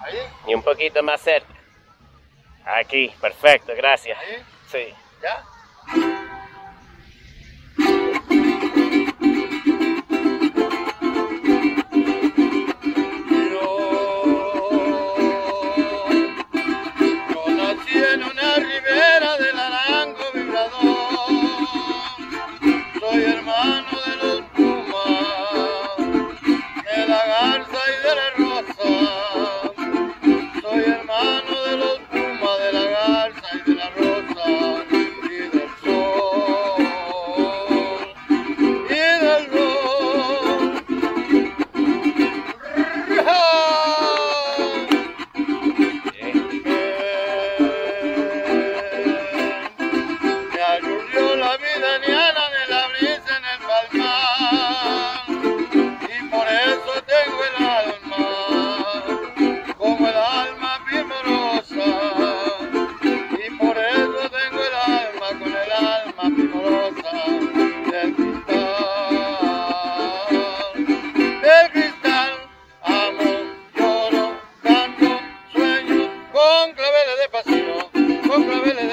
¿Ahí? Y un poquito más cerca. Aquí, perfecto, gracias. ¿Ahí? Sí. ¿Ya? hermano de los Mano travel